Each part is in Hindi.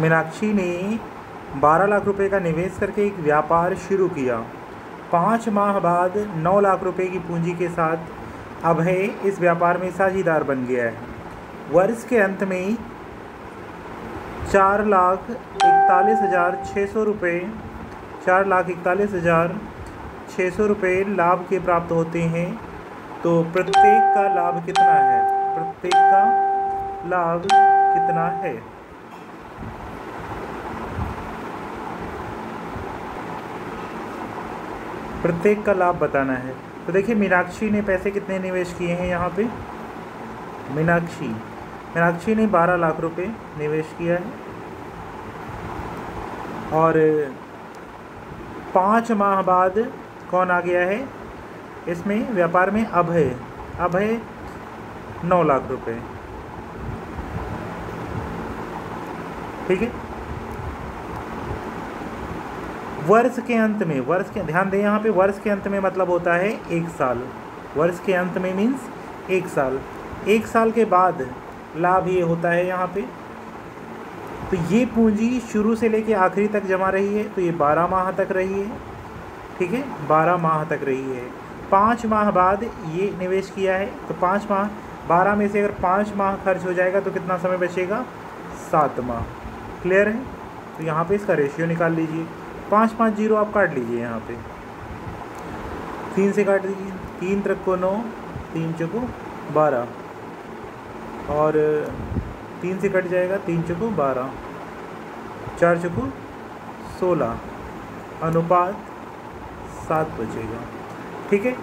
मीनाक्षी ने बारह लाख रुपए का निवेश करके एक व्यापार शुरू किया। पाँच माह बाद नौ लाख रुपए की पूंजी के साथ अभय इस व्यापार में साझीदार बन गया है। वर्ष के अंत में चार लाख इकतालीस हज़ार छः सौ रुपये चार लाख इकतालीस हज़ार छः सौ रुपये लाभ के प्राप्त होते हैं। तो प्रत्येक का लाभ कितना है? प्रत्येक का लाभ कितना है? प्रत्येक का लाभ बताना है। तो देखिए, मीनाक्षी ने पैसे कितने निवेश किए हैं यहाँ पे? मीनाक्षी। मीनाक्षी ने बारह लाख रुपए निवेश किया है। और पाँच माह बाद कौन आ गया है? इसमें व्यापार में अभय। अभय नौ लाख रुपए। ठीक है? वर्ष के अंत में, वर्ष के, ध्यान दें यहाँ पे वर्ष के अंत में मतलब होता है एक साल। वर्ष के अंत में मीन्स एक साल। एक साल के बाद लाभ ये होता है यहाँ पे। तो ये पूंजी शुरू से लेके आखिरी तक जमा रही है तो ये बारह माह तक रही है। ठीक है? बारह माह तक रही है। पाँच माह बाद ये निवेश किया है तो पाँच माह, बारह में से अगर पाँच माह खर्च हो जाएगा तो कितना समय बचेगा? सात माह। क्लियर है? तो यहाँ पे इसका रेशियो निकाल लीजिए। पाँच पाँच ज़ीरो आप काट लीजिए यहाँ पे। तीन से काट दीजिए। तीन को नौ, तीन चको बारह। और, तीन से कट जाएगा तीन चको बारह। चार चको सोलह। अनुपात सात बचेगा। ठीक है?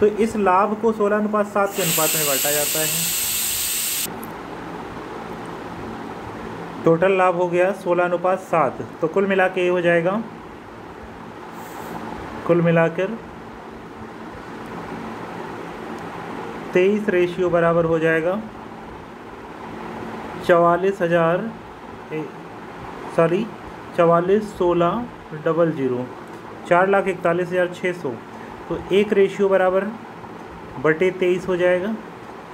तो इस लाभ को सोलह अनुपात सात के अनुपात में बांटा जाता है। टोटल लाभ हो गया सोलह अनुपात सात। तो कुल मिला के ये हो जाएगा कुल मिलाकर तेईस रेशियो बराबर हो जाएगा। चवालीस हज़ार सॉरी चवालीस सोलह डबल ज़ीरो। चार लाख इकतालीस हज़ार छः सौ। तो एक रेशियो बराबर बटे तेईस हो जाएगा।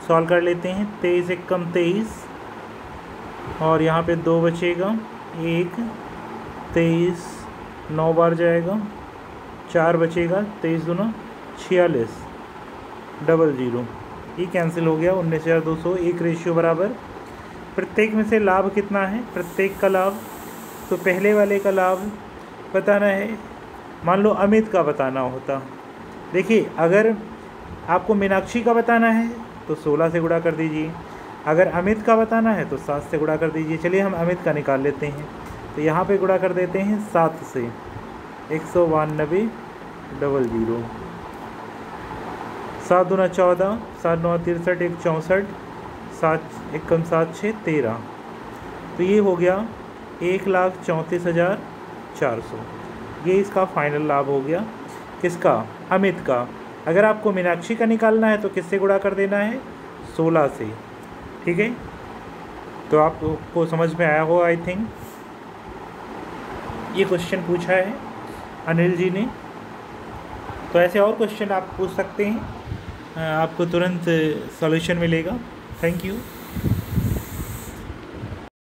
सॉल्व कर लेते हैं। तेईस एक कम तेईस। और यहाँ पे दो बचेगा। एक, तेईस, नौ बार जाएगा। चार बचेगा, तेईस दोनों, छियालीस। डबल ज़ीरो ये कैंसिल हो गया, उन्नीस हज़ार दो सौ, एक रेशियो बराबर। प्रत्येक में से लाभ कितना है? प्रत्येक का लाभ। तो पहले वाले का लाभ बताना है। मान लो अमित का बताना होता। देखिए, अगर आपको मीनाक्षी का बताना है तो सोलह से गुड़ा कर दीजिए। अगर अमित का बताना है तो सात से गुड़ा कर दीजिए। चलिए हम अमित का निकाल लेते हैं। तो यहाँ पे गुड़ा कर देते हैं सात से। एक सौ बानबे, डबल ज़ीरो। सात दूना चौदह, सात नौ तिरसठ, एक चौंसठ, सात, एक कम सात छः तेरह। तो ये हो गया एक लाख चौंतीस हज़ार चार सौ। ये इसका फाइनल लाभ हो गया। किसका? अमित का। अगर आपको मीनाक्षी का निकालना है तो किससे गुणा कर देना है? सोलह से। ठीक है? तो आपको समझ में आया हो आई थिंक ये क्वेश्चन पूछा है। अनिल जी ने। तो ऐसे और क्वेश्चन आप पूछ सकते हैं। आपको तुरंत सॉल्यूशन मिलेगा। Thank you